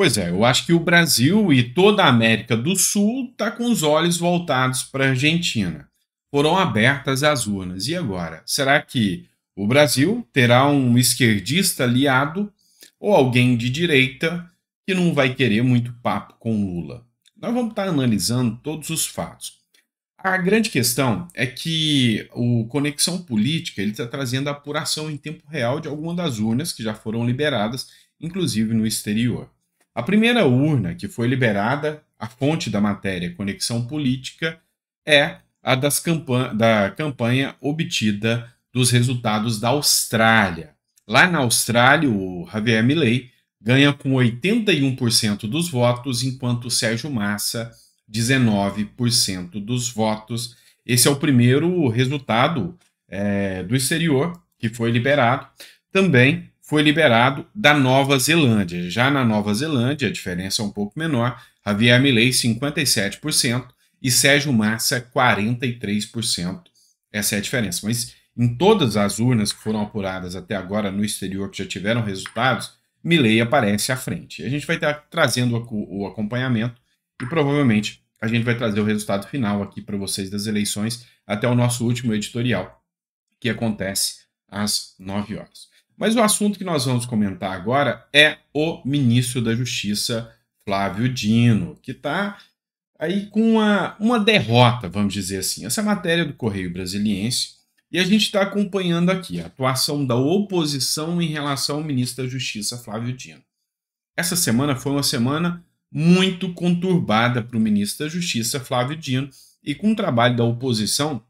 Pois é, eu acho que o Brasil e toda a América do Sul está com os olhos voltados para a Argentina. Foram abertas as urnas. E agora? Será que o Brasil terá um esquerdista aliado ou alguém de direita que não vai querer muito papo com Lula? Nós vamos estar analisando todos os fatos. A grande questão é que o Conexão Política ele está trazendo a apuração em tempo real de algumas das urnas que já foram liberadas, inclusive no exterior. A primeira urna que foi liberada, a fonte da matéria Conexão Política, é a das campanha, da campanha obtida dos resultados da Austrália. Lá na Austrália, o Javier Milei ganha com 81% dos votos, enquanto o Sérgio Massa 19% dos votos. Esse é o primeiro resultado é, do exterior que foi liberado. Também foi liberado da Nova Zelândia. Já na Nova Zelândia, a diferença é um pouco menor. Javier Milei, 57% e Sérgio Massa, 43%. Essa é a diferença. Mas em todas as urnas que foram apuradas até agora no exterior, que já tiveram resultados, Milley aparece à frente. A gente vai estar trazendo o acompanhamento e provavelmente a gente vai trazer o resultado final aqui para vocês das eleições até o nosso último editorial, que acontece às 9 horas. Mas o assunto que nós vamos comentar agora é o ministro da Justiça, Flávio Dino, que está aí com uma, uma derrota, vamos dizer assim. Essa é matéria do Correio Brasiliense e a gente está acompanhando aqui a atuação da oposição em relação ao ministro da Justiça, Flávio Dino. Essa semana foi uma semana muito conturbada para o ministro da Justiça, Flávio Dino, e com o trabalho da oposição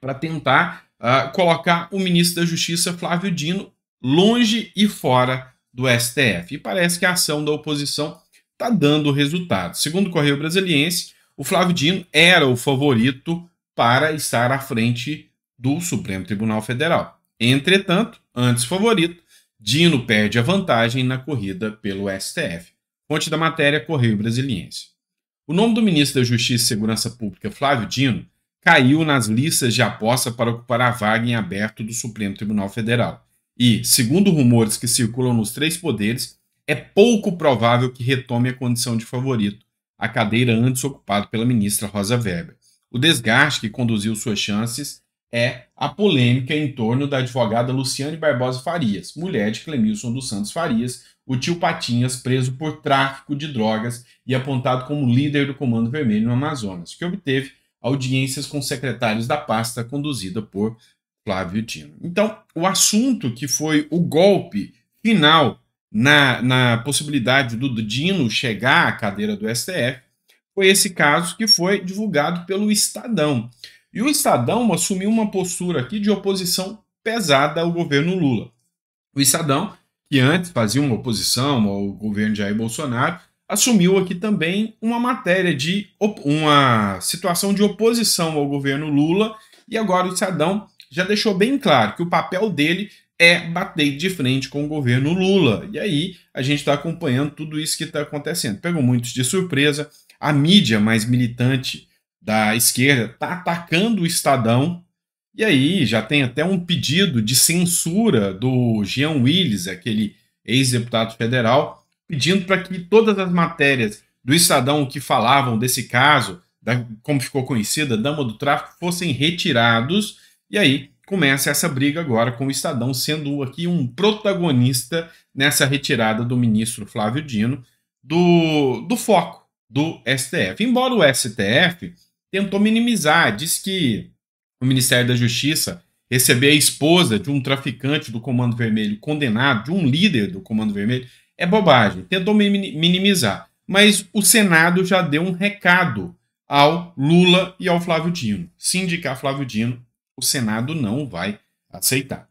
para tentar uh, colocar o ministro da Justiça, Flávio Dino, longe e fora do STF. E parece que a ação da oposição está dando resultado. Segundo o Correio Brasiliense, o Flávio Dino era o favorito para estar à frente do Supremo Tribunal Federal. Entretanto, antes favorito, Dino perde a vantagem na corrida pelo STF. Fonte da matéria Correio Brasiliense. O nome do ministro da Justiça e Segurança Pública, Flávio Dino, caiu nas listas de aposta para ocupar a vaga em aberto do Supremo Tribunal Federal. E, segundo rumores que circulam nos três poderes, é pouco provável que retome a condição de favorito, a cadeira antes ocupada pela ministra Rosa Weber. O desgaste que conduziu suas chances é a polêmica em torno da advogada Luciane Barbosa Farias, mulher de Clemilson dos Santos Farias, o tio Patinhas preso por tráfico de drogas e apontado como líder do Comando Vermelho no Amazonas, que obteve audiências com secretários da pasta conduzida por Flávio Dino. Então, o assunto que foi o golpe final na, na possibilidade do Dino chegar à cadeira do STF foi esse caso que foi divulgado pelo Estadão. E o Estadão assumiu uma postura aqui de oposição pesada ao governo Lula. O Estadão que antes fazia uma oposição ao governo Jair Bolsonaro, assumiu aqui também uma matéria de uma situação de oposição ao governo Lula e agora o Estadão já deixou bem claro que o papel dele é bater de frente com o governo Lula. E aí a gente está acompanhando tudo isso que está acontecendo. Pegou muitos de surpresa. A mídia mais militante da esquerda está atacando o Estadão e aí já tem até um pedido de censura do Jean Willis, aquele ex-deputado federal, pedindo para que todas as matérias do Estadão que falavam desse caso, da, como ficou conhecida, Dama do Tráfico, fossem retirados. E aí começa essa briga agora com o Estadão sendo aqui um protagonista nessa retirada do ministro Flávio Dino do, do foco do STF. Embora o STF tentou minimizar, diz que o Ministério da Justiça receber a esposa de um traficante do Comando Vermelho condenado, de um líder do Comando Vermelho, é bobagem. Tentou minimizar. Mas o Senado já deu um recado ao Lula e ao Flávio Dino. Se indicar Flávio Dino, o Senado não vai aceitar.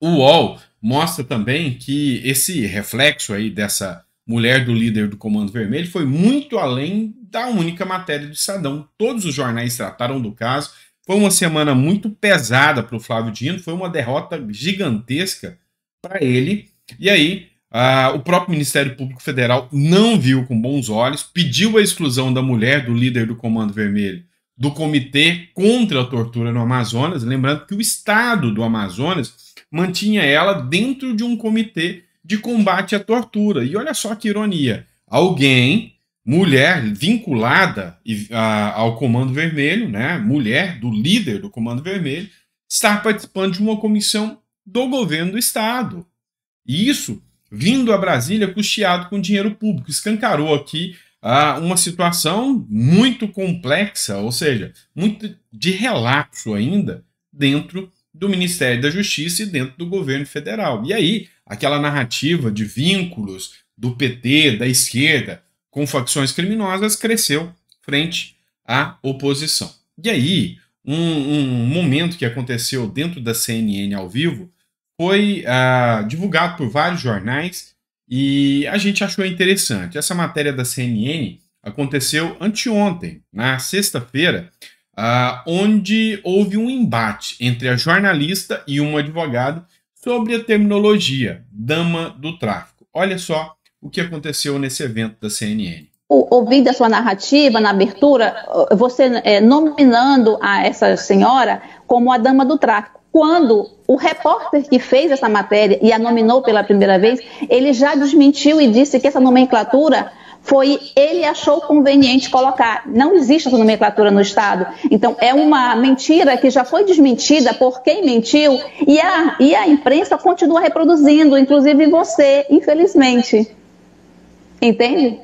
O UOL mostra também que esse reflexo aí dessa mulher do líder do Comando Vermelho foi muito além da única matéria do Estadão. Todos os jornais trataram do caso foi uma semana muito pesada para o Flávio Dino, foi uma derrota gigantesca para ele. E aí, uh, o próprio Ministério Público Federal não viu com bons olhos, pediu a exclusão da mulher do líder do Comando Vermelho do Comitê contra a Tortura no Amazonas. Lembrando que o Estado do Amazonas mantinha ela dentro de um comitê de combate à tortura. E olha só que ironia. alguém, mulher vinculada ao Comando Vermelho, né, mulher do líder do Comando Vermelho, estar participando de uma comissão do governo do Estado. E isso vindo a Brasília custeado com dinheiro público. Escancarou aqui ah, uma situação muito complexa, ou seja, muito de relapso ainda dentro do Ministério da Justiça e dentro do governo federal. E aí, aquela narrativa de vínculos do PT, da esquerda, com facções criminosas cresceu frente à oposição. E aí, um, um momento que aconteceu dentro da CNN ao vivo foi uh, divulgado por vários jornais e a gente achou interessante. Essa matéria da CNN aconteceu anteontem, na sexta-feira, uh, onde houve um embate entre a jornalista e um advogado sobre a terminologia dama do tráfico. Olha só o que aconteceu nesse evento da CNN. Ouvindo a sua narrativa na abertura, você é, nominando a essa senhora como a dama do tráfico quando o repórter que fez essa matéria e a nominou pela primeira vez, ele já desmentiu e disse que essa nomenclatura foi ele achou conveniente colocar. Não existe essa nomenclatura no Estado. Então, é uma mentira que já foi desmentida por quem mentiu e a, e a imprensa continua reproduzindo, inclusive você, infelizmente. Entende?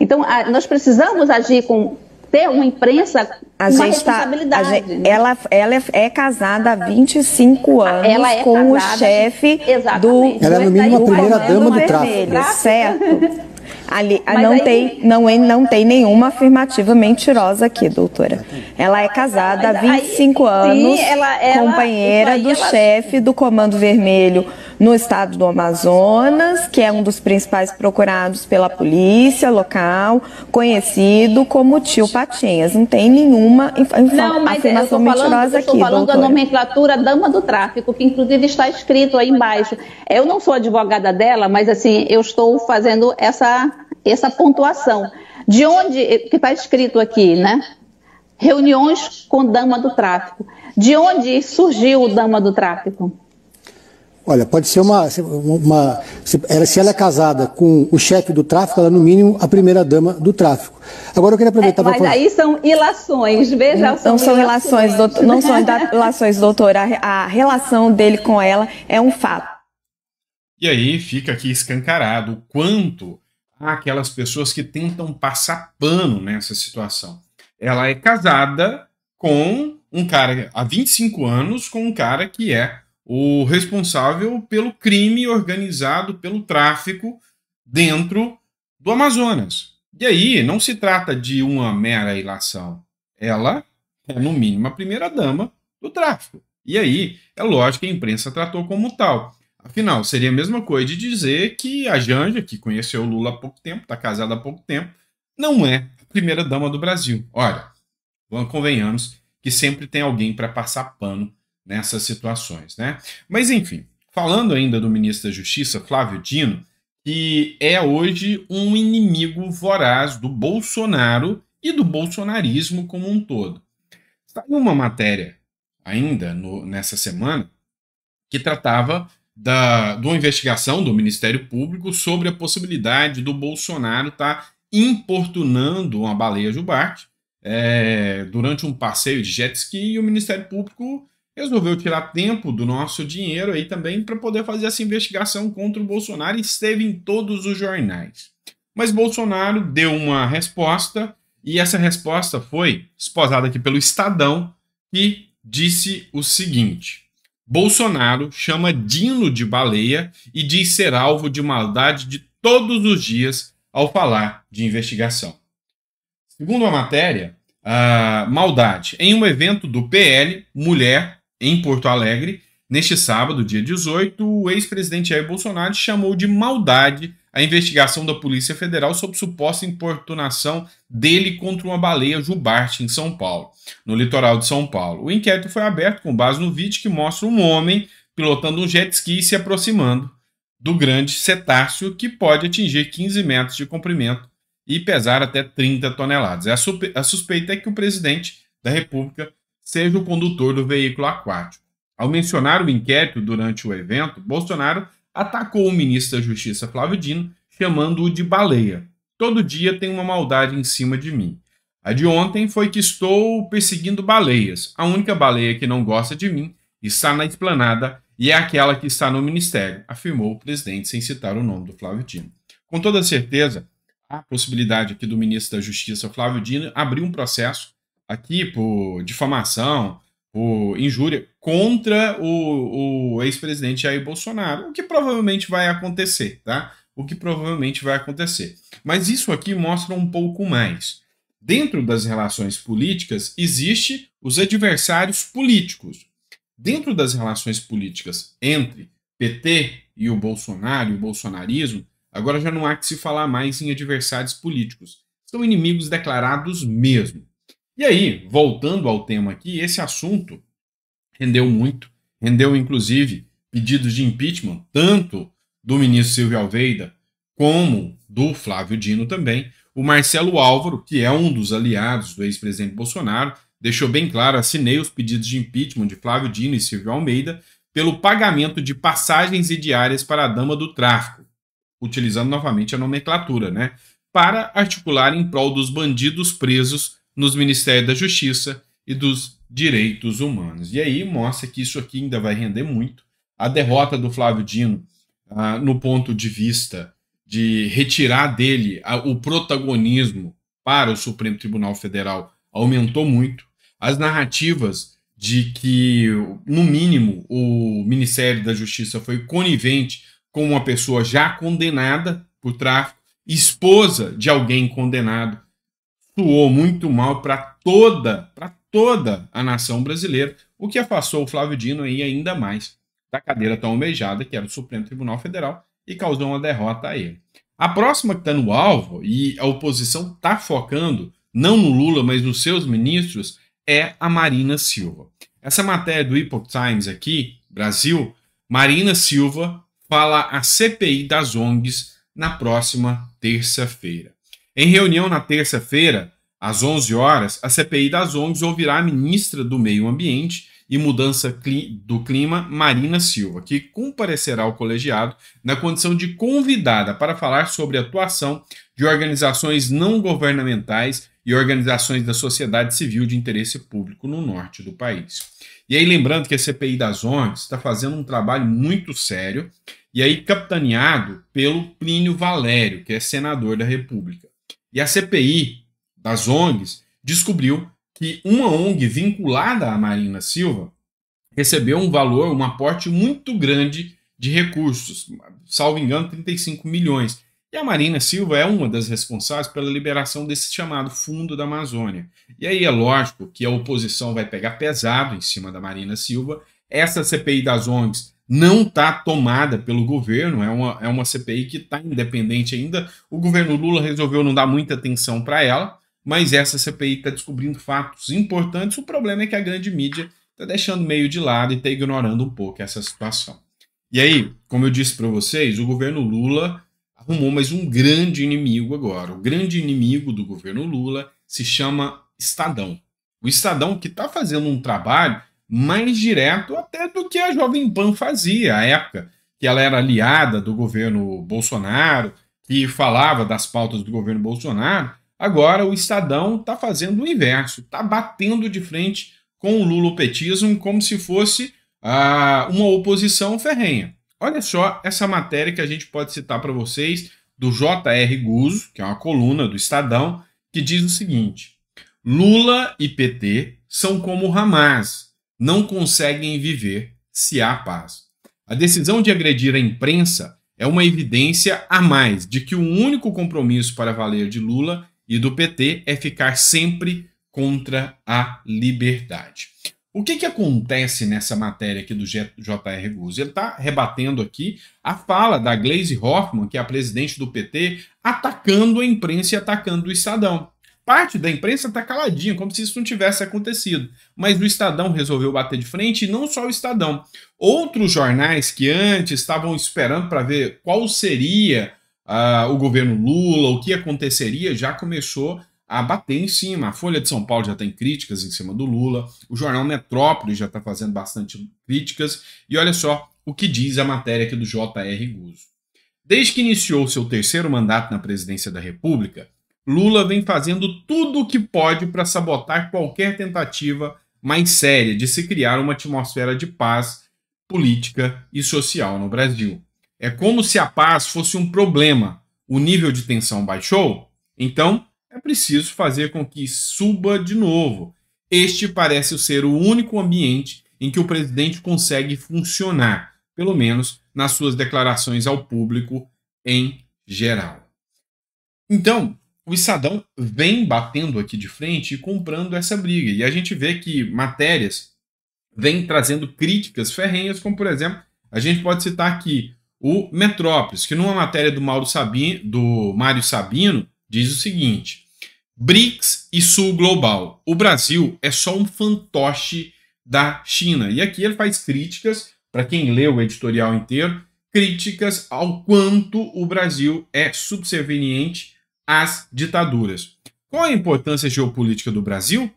Então, a, nós precisamos agir com ter uma imprensa a uma gente tá- responsabilidade. Tá, gente, né? ela, ela é, é, casada há 25 anos ela é com casada, o chefe do. Ela é no mínimo a primeira dama do tráfico. Certo. Ali, não, aí... tem, não, é, não tem nenhuma afirmativa mentirosa aqui, doutora. Ela é casada há 25 aí, anos, sim, ela, ela, companheira do ela... chefe do Comando Vermelho no estado do Amazonas, que é um dos principais procurados pela polícia local, conhecido como tio Patinhas. Não tem nenhuma não, afirmação falando, mentirosa aqui. Eu estou falando doutora. da nomenclatura dama do tráfico, que inclusive está escrito aí embaixo. Eu não sou advogada dela, mas assim, eu estou fazendo essa essa pontuação. De onde, que está escrito aqui, né? Reuniões com dama do tráfico. De onde surgiu o dama do tráfico? Olha, pode ser uma. uma se, ela, se ela é casada com o chefe do tráfico, ela é no mínimo a primeira dama do tráfico. Agora eu queria aproveitar é, para falar. Mas aí são ilações, veja Não, são, não são relações, doutor, não são relações, doutora. A, a relação dele com ela é um fato. E aí fica aqui escancarado o quanto aquelas pessoas que tentam passar pano nessa situação. Ela é casada com um cara há 25 anos, com um cara que é o responsável pelo crime organizado, pelo tráfico dentro do Amazonas. E aí não se trata de uma mera ilação. Ela é, no mínimo, a primeira dama do tráfico. E aí, é lógico que a imprensa tratou como tal. Afinal, seria a mesma coisa de dizer que a Janja, que conheceu o Lula há pouco tempo, está casada há pouco tempo, não é a primeira dama do Brasil. Olha, convenhamos que sempre tem alguém para passar pano nessas situações, né? Mas enfim, falando ainda do ministro da Justiça, Flávio Dino, que é hoje um inimigo voraz do Bolsonaro e do bolsonarismo como um todo. Está uma matéria ainda no, nessa semana que tratava da, de uma investigação do Ministério Público sobre a possibilidade do Bolsonaro estar tá importunando uma baleia jubarte é, durante um passeio de jet ski e o Ministério Público resolveu tirar tempo do nosso dinheiro aí também para poder fazer essa investigação contra o Bolsonaro e esteve em todos os jornais. Mas Bolsonaro deu uma resposta e essa resposta foi esposada aqui pelo Estadão, que disse o seguinte: Bolsonaro chama Dino de baleia e diz ser alvo de maldade de todos os dias ao falar de investigação. Segundo a matéria, a maldade. Em um evento do PL, Mulher, em Porto Alegre, neste sábado, dia 18, o ex-presidente Jair Bolsonaro chamou de maldade a investigação da Polícia Federal sobre suposta importunação dele contra uma baleia jubarte em São Paulo, no litoral de São Paulo. O inquérito foi aberto com base no vídeo que mostra um homem pilotando um jet ski e se aproximando do grande cetáceo que pode atingir 15 metros de comprimento e pesar até 30 toneladas. A, suspeita é que o presidente da República seja o condutor do veículo aquático. Ao mencionar o inquérito durante o evento, Bolsonaro atacou o ministro da Justiça Flávio Dino, chamando-o de baleia. todo dia tem uma maldade em cima de mim. A de ontem foi que estou perseguindo baleias. A única baleia que não gosta de mim está na esplanada e é aquela que está no ministério, afirmou o presidente sem citar o nome do Flávio Dino. Com toda certeza, há possibilidade aqui do ministro da Justiça, Flávio Dino, abrir um processo aqui por difamação, por injúria contra o, o ex-presidente Jair Bolsonaro, o que provavelmente vai acontecer, tá? O que provavelmente vai acontecer. Mas isso aqui mostra um pouco mais. Dentro das relações políticas, existe os adversários políticos. Dentro das relações políticas entre PT e o Bolsonaro o bolsonarismo, agora já não há que se falar mais em adversários políticos. São inimigos declarados mesmo. E aí, voltando ao tema aqui, esse assunto rendeu muito, rendeu inclusive pedidos de impeachment, tanto do ministro Silvio Almeida como do Flávio Dino também, o Marcelo Álvaro, que é um dos aliados do ex-presidente Bolsonaro, deixou bem claro: assinei os pedidos de impeachment de Flávio Dino e Silvio Almeida pelo pagamento de passagens e diárias para a dama do tráfico, utilizando novamente a nomenclatura, né? Para articular em prol dos bandidos presos nos Ministérios da Justiça e dos Direitos Humanos. E aí mostra que isso aqui ainda vai render muito. A derrota do Flávio Dino, ah, no ponto de vista de retirar dele a, o protagonismo para o Supremo Tribunal Federal aumentou muito. As narrativas de que, no mínimo, o Ministério da Justiça foi conivente com uma pessoa já condenada por tráfico, esposa de alguém condenado, soou muito mal para toda, para toda a nação brasileira, o que afastou o Flávio Dino aí ainda mais da cadeira tão almejada que era o Supremo Tribunal Federal e causou uma derrota a ele. A próxima que está no alvo, e a oposição está focando, não no Lula, mas nos seus ministros, é a Marina Silva. Essa matéria do Epoch Times aqui, Brasil, Marina Silva fala a CPI das ONGs na próxima terça-feira. Em reunião na terça-feira, às 11 horas, a CPI das ONGs ouvirá a ministra do Meio Ambiente e Mudança do Clima, Marina Silva, que comparecerá ao colegiado na condição de convidada para falar sobre a atuação de organizações não governamentais e organizações da sociedade civil de interesse público no norte do país. E aí, lembrando que a CPI das ONGs está fazendo um trabalho muito sério, e aí capitaneado pelo Plínio Valério, que é senador da República. E a CPI das ONGs descobriu que uma ONG vinculada à Marina Silva recebeu um valor, um aporte muito grande de recursos, salvo engano, 35 milhões. E a Marina Silva é uma das responsáveis pela liberação desse chamado Fundo da Amazônia. E aí é lógico que a oposição vai pegar pesado em cima da Marina Silva. Essa CPI das ONGs não está tomada pelo governo, é uma, é uma CPI que está independente ainda. O governo Lula resolveu não dar muita atenção para ela mas essa CPI está descobrindo fatos importantes. O problema é que a grande mídia está deixando meio de lado e está ignorando um pouco essa situação. E aí, como eu disse para vocês, o governo Lula arrumou mais um grande inimigo agora. O grande inimigo do governo Lula se chama Estadão. O Estadão que está fazendo um trabalho mais direto até do que a Jovem Pan fazia à época, que ela era aliada do governo Bolsonaro, que falava das pautas do governo Bolsonaro, Agora o Estadão está fazendo o inverso, está batendo de frente com o lulopetismo como se fosse ah, uma oposição ferrenha. Olha só essa matéria que a gente pode citar para vocês do J.R. Guzzo, que é uma coluna do Estadão, que diz o seguinte: Lula e PT são como Hamas, não conseguem viver se há paz. A decisão de agredir a imprensa é uma evidência a mais de que o único compromisso para valer de Lula e do PT é ficar sempre contra a liberdade. O que, que acontece nessa matéria aqui do J.R. Guzzi? Ele está rebatendo aqui a fala da Glaze Hoffman, que é a presidente do PT, atacando a imprensa e atacando o Estadão. Parte da imprensa está caladinha, como se isso não tivesse acontecido. Mas o Estadão resolveu bater de frente, e não só o Estadão. Outros jornais que antes estavam esperando para ver qual seria uh, o governo Lula, o que aconteceria, já começou a bater em cima. A Folha de São Paulo já tem críticas em cima do Lula, o jornal Metrópole já está fazendo bastante críticas, e olha só o que diz a matéria aqui do J.R. Guzzo. Desde que iniciou seu terceiro mandato na presidência da República, Lula vem fazendo tudo o que pode para sabotar qualquer tentativa mais séria de se criar uma atmosfera de paz política e social no Brasil. É como se a paz fosse um problema. O nível de tensão baixou? Então, é preciso fazer com que suba de novo. Este parece ser o único ambiente em que o presidente consegue funcionar, pelo menos nas suas declarações ao público em geral. Então, o Estadão vem batendo aqui de frente e comprando essa briga. E a gente vê que matérias vêm trazendo críticas ferrenhas, como por exemplo, a gente pode citar aqui o Metrópolis, que numa matéria do, Mauro Sabino, do Mário Sabino diz o seguinte: BRICS e Sul Global. O Brasil é só um fantoche da China. E aqui ele faz críticas, para quem lê o editorial inteiro, críticas ao quanto o Brasil é subserviente às ditaduras. Qual a importância geopolítica do Brasil?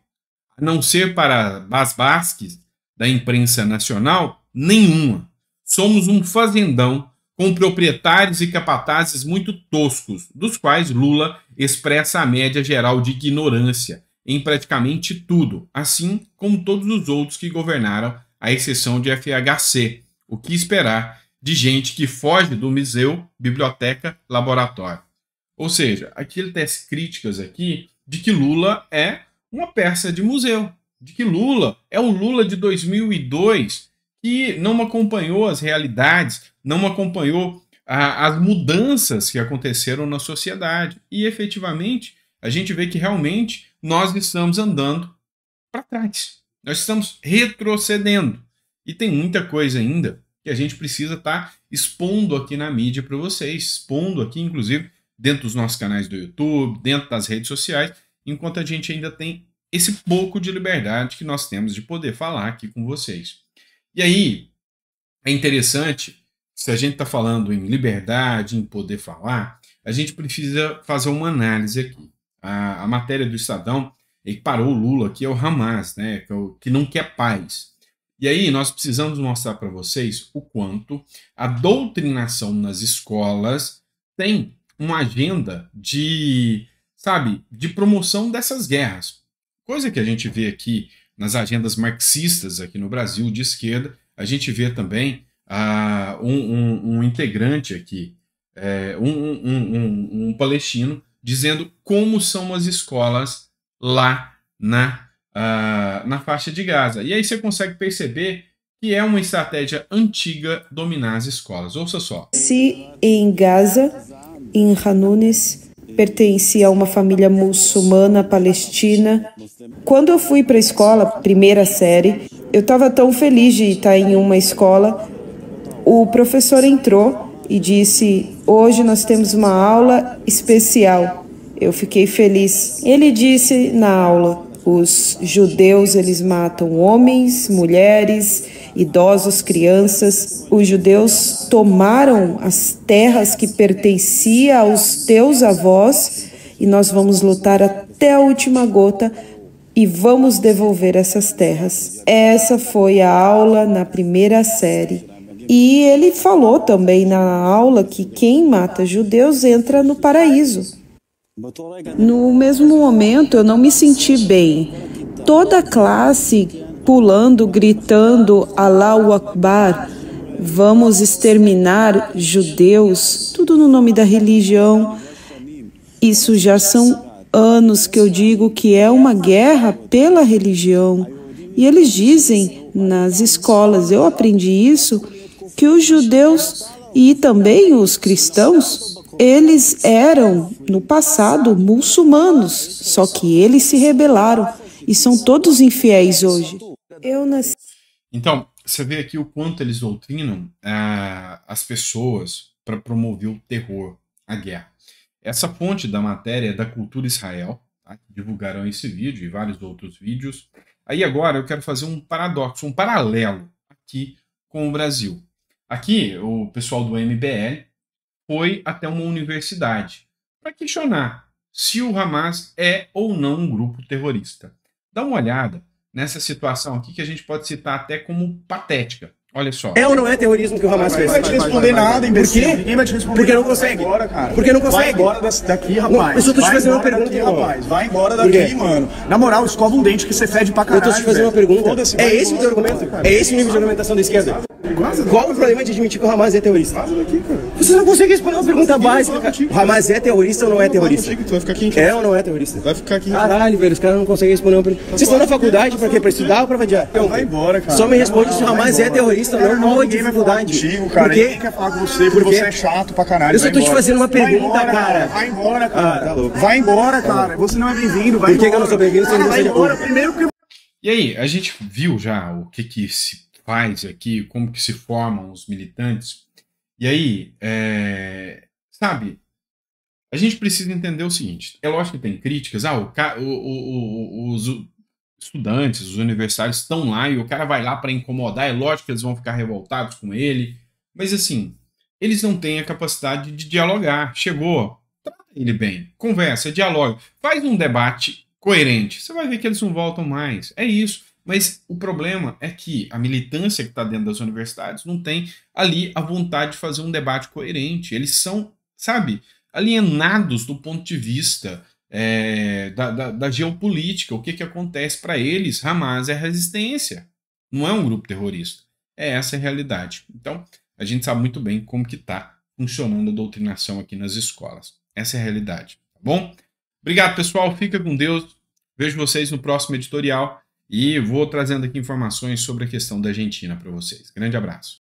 A não ser para as basques da imprensa nacional, nenhuma. Somos um fazendão com proprietários e capatazes muito toscos, dos quais Lula expressa a média geral de ignorância em praticamente tudo, assim como todos os outros que governaram, à exceção de FHC. O que esperar de gente que foge do museu, biblioteca, laboratório? Ou seja, aqui ele tece críticas aqui de que Lula é uma peça de museu, de que Lula é o Lula de 2002 que não acompanhou as realidades, não acompanhou a, as mudanças que aconteceram na sociedade. E efetivamente, a gente vê que realmente nós estamos andando para trás. Nós estamos retrocedendo. E tem muita coisa ainda que a gente precisa estar tá expondo aqui na mídia para vocês, expondo aqui, inclusive, dentro dos nossos canais do YouTube, dentro das redes sociais, enquanto a gente ainda tem esse pouco de liberdade que nós temos de poder falar aqui com vocês. E aí, é interessante, se a gente está falando em liberdade, em poder falar, a gente precisa fazer uma análise aqui. A, a matéria do Estadão parou o Lula, que é o Hamas, né, que, é o, que não quer paz. E aí nós precisamos mostrar para vocês o quanto a doutrinação nas escolas tem uma agenda de, sabe, de promoção dessas guerras. Coisa que a gente vê aqui nas agendas marxistas aqui no Brasil, de esquerda, a gente vê também uh, um, um, um, integrante aqui, é, um, um, palestino, dizendo como são as escolas lá na, uh, na faixa de Gaza. E aí você consegue perceber que é uma estratégia antiga dominar as escolas. Ouça só. Se em Gaza, em Hanunes, pertencia a uma família muçulmana palestina. Quando eu fui para a escola, primeira série, eu estava tão feliz de estar em uma escola. O professor entrou e disse: Hoje nós temos uma aula especial. Eu fiquei feliz. Ele disse na aula: Os judeus eles matam homens, mulheres, idosos, crianças. Os judeus tomaram as terras que pertenciam aos teus avós e nós vamos lutar até a última gota e vamos devolver essas terras. Essa foi a aula na primeira série. E ele falou também na aula que quem mata judeus entra no paraíso. No mesmo momento, eu não me senti bem. Toda a classe pulando, gritando Allahu Akbar, vamos exterminar judeus, tudo no nome da religião. Isso já são anos que eu digo que é uma guerra pela religião. E eles dizem nas escolas, eu aprendi isso, que os judeus e também os cristãos, eles eram no passado muçulmanos, só que eles se rebelaram e são todos infiéis hoje. Eu nasci. Então, você vê aqui o quanto eles doutrinam ah, as pessoas para promover o terror, a guerra. Essa fonte da matéria é da Cultura Israel, tá? que divulgaram esse vídeo e vários outros vídeos. Aí agora eu quero fazer um paradoxo, um paralelo aqui com o Brasil. Aqui, o pessoal do MBL foi até uma universidade para questionar se o Hamas é ou não um grupo terrorista. Dá uma olhada nessa situação aqui que a gente pode citar até como patética. Olha só. É ou não é terrorismo que o Hamas fez? Ninguém vai te responder nada, imbecil. Por quê? Ninguém vai te responder. Porque não consegue. Vai embora, cara. Porque não consegue. Vai embora daqui, rapaz. Não, eu só tô te Vai fazendo uma pergunta, daqui, irmão. rapaz. Vai embora daqui, mano. Na moral, escova um dente que você fede pra Eu caralho. tô te fazendo uma pergunta. É vai esse o teu argumento? É esse o nível de argumentação da esquerda? Qual o problema de admitir que o Hamas é terrorista? Vaza daqui, cara. Você não consegue responder uma pergunta básica, eu cara. contigo. O Hamas é terrorista ou não é Eu terrorista? contigo, Tu vai ficar aqui. É ou não é terrorista? Vai ficar aqui em casa. Caralho, velho, os caras não conseguem responder uma pergunta. Vocês estão na faculdade pra quê? Pra estudar ou pra vadiar? Então vai embora, cara. Só me responde se o Vai Hamas é terrorista não. Cara, ninguém vai falar dificuldade? contigo, cara. Por quê? Ninguém quer falar com você Por porque quê? você é chato pra caralho. Eu só Vai tô te embora. fazendo uma Vai pergunta, embora, cara. Vai embora, cara. Ah, tá louco. Vai embora, cara. Você não é bem-vindo. Vai Por que que eu embora. não sou bem-vindo não Vai de embora primeiro porque E aí, a gente viu já o que que se faz aqui, como que se formam os militantes. E aí, é, sabe, a gente precisa entender o seguinte: é lógico que tem críticas, ah, o- o- o- os estudantes, os universitários estão lá e o cara vai lá para incomodar, é lógico que eles vão ficar revoltados com ele, mas assim, eles não têm a capacidade de dialogar. Chegou, trata ele bem, conversa, dialoga, faz um debate coerente. Você vai ver que eles não voltam mais. É isso. Mas o problema é que a militância que está dentro das universidades não tem ali a vontade de fazer um debate coerente. Eles são, sabe, alienados do ponto de vista é, da, da- da geopolítica. O que, que acontece para eles? Hamas é resistência. Não é um grupo terrorista. É essa a realidade. Então, a gente sabe muito bem como que está funcionando a doutrinação aqui nas escolas. Essa é a realidade. Tá bom? Obrigado, pessoal. Fica com Deus. Vejo vocês no próximo editorial e vou trazendo aqui informações sobre a questão da Argentina para vocês. Grande abraço.